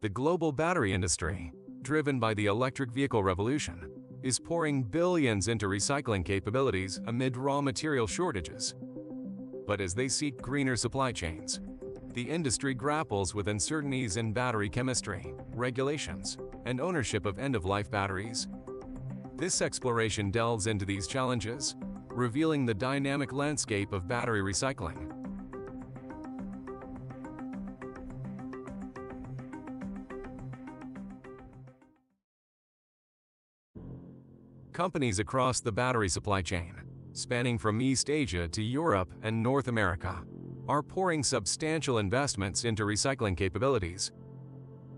The global battery industry, driven by the electric vehicle revolution, is pouring billions into recycling capabilities amid raw material shortages. But as they seek greener supply chains, the industry grapples with uncertainties in battery chemistry, regulations, and ownership of end-of-life batteries. This exploration delves into these challenges, revealing the dynamic landscape of battery recycling. Companies across the battery supply chain, spanning from East Asia to Europe and North America, are pouring substantial investments into recycling capabilities.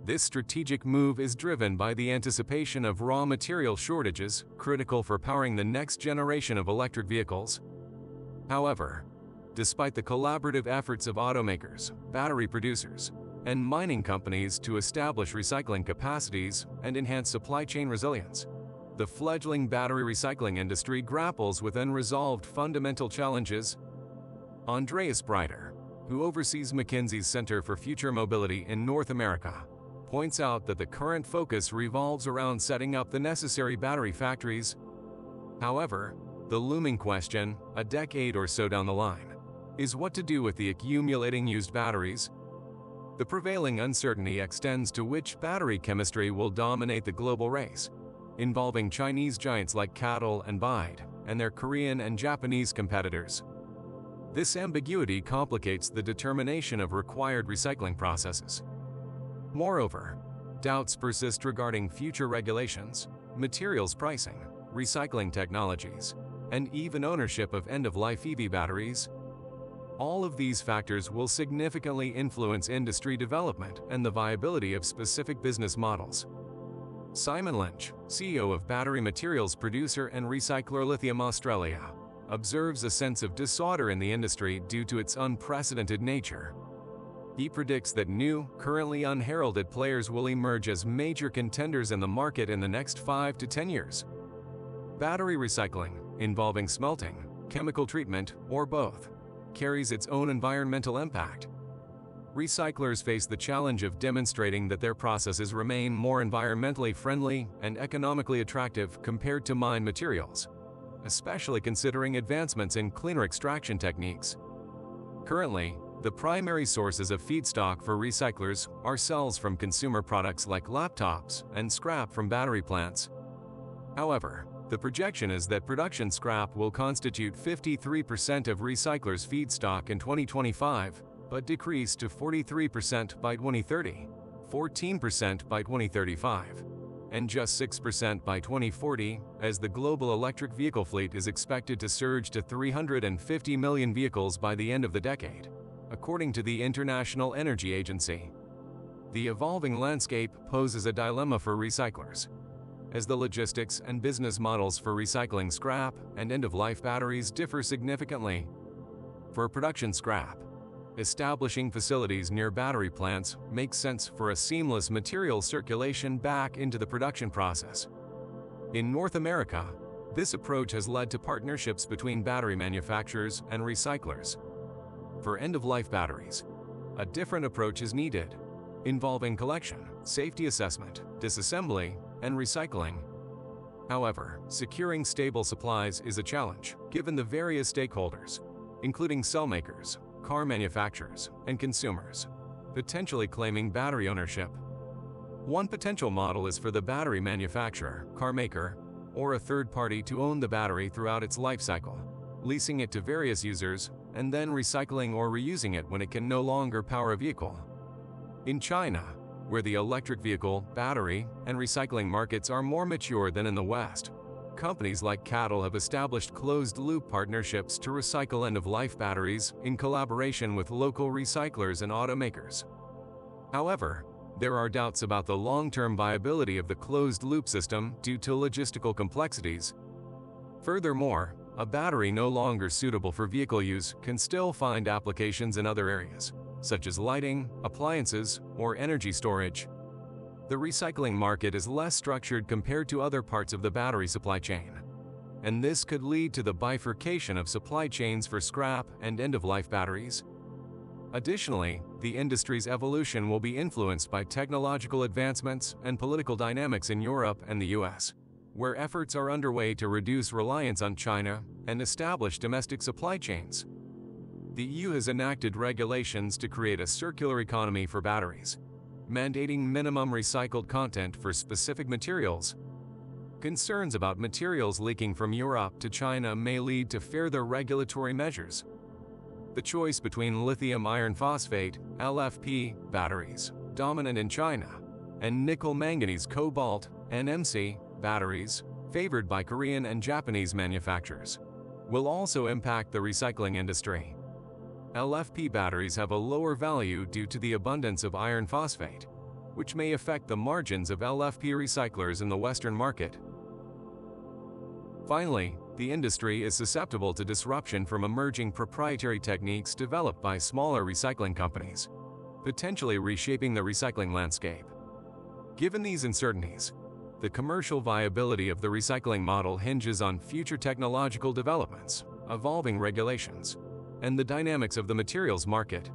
This strategic move is driven by the anticipation of raw material shortages critical for powering the next generation of electric vehicles. However, despite the collaborative efforts of automakers, battery producers, and mining companies to establish recycling capacities and enhance supply chain resilience, the fledgling battery recycling industry grapples with unresolved fundamental challenges Andreas Breiter, who oversees McKinsey's Center for Future Mobility in North America, points out that the current focus revolves around setting up the necessary battery factories. However, the looming question, a decade or so down the line, is what to do with the accumulating used batteries. The prevailing uncertainty extends to which battery chemistry will dominate the global race, involving Chinese giants like CATL and BYD and their Korean and Japanese competitors. This ambiguity complicates the determination of required recycling processes. Moreover, doubts persist regarding future regulations, materials pricing, recycling technologies, and even ownership of end-of-life EV batteries. All of these factors will significantly influence industry development and the viability of specific business models. Simon Linge, CEO of battery materials producer and recycler Lithium Australia, observes a sense of disorder in the industry due to its unprecedented nature. He predicts that new, currently unheralded players will emerge as major contenders in the market in the next 5 to 10 years. Battery recycling, involving smelting, chemical treatment, or both, carries its own environmental impact. Recyclers face the challenge of demonstrating that their processes remain more environmentally friendly and economically attractive compared to mined materials especially considering advancements in cleaner extraction techniques. Currently, the primary sources of feedstock for recyclers are cells from consumer products like laptops and scrap from battery plants. However, the projection is that production scrap will constitute 53% of recyclers' feedstock in 2025, but decrease to 43% by 2030, 14% by 2035 and just 6% by 2040, as the global electric vehicle fleet is expected to surge to 350 million vehicles by the end of the decade, according to the International Energy Agency. The evolving landscape poses a dilemma for recyclers, as the logistics and business models for recycling scrap and end-of-life batteries differ significantly. For production scrap, Establishing facilities near battery plants makes sense for a seamless material circulation back into the production process. In North America, this approach has led to partnerships between battery manufacturers and recyclers. For end-of-life batteries, a different approach is needed, involving collection, safety assessment, disassembly, and recycling. However, securing stable supplies is a challenge, given the various stakeholders, including cell makers, car manufacturers, and consumers, potentially claiming battery ownership. One potential model is for the battery manufacturer, car maker, or a third party to own the battery throughout its life cycle, leasing it to various users, and then recycling or reusing it when it can no longer power a vehicle. In China, where the electric vehicle, battery, and recycling markets are more mature than in the West, companies like CATL have established closed-loop partnerships to recycle end-of-life batteries in collaboration with local recyclers and automakers. However, there are doubts about the long-term viability of the closed-loop system due to logistical complexities. Furthermore, a battery no longer suitable for vehicle use can still find applications in other areas, such as lighting, appliances, or energy storage the recycling market is less structured compared to other parts of the battery supply chain. And this could lead to the bifurcation of supply chains for scrap and end-of-life batteries. Additionally, the industry's evolution will be influenced by technological advancements and political dynamics in Europe and the US, where efforts are underway to reduce reliance on China and establish domestic supply chains. The EU has enacted regulations to create a circular economy for batteries, mandating minimum recycled content for specific materials. Concerns about materials leaking from Europe to China may lead to further regulatory measures. The choice between lithium iron phosphate LFP batteries, dominant in China, and nickel manganese cobalt NMC batteries, favored by Korean and Japanese manufacturers, will also impact the recycling industry. LFP batteries have a lower value due to the abundance of iron phosphate, which may affect the margins of LFP recyclers in the Western market. Finally, the industry is susceptible to disruption from emerging proprietary techniques developed by smaller recycling companies, potentially reshaping the recycling landscape. Given these uncertainties, the commercial viability of the recycling model hinges on future technological developments, evolving regulations, and the dynamics of the materials market.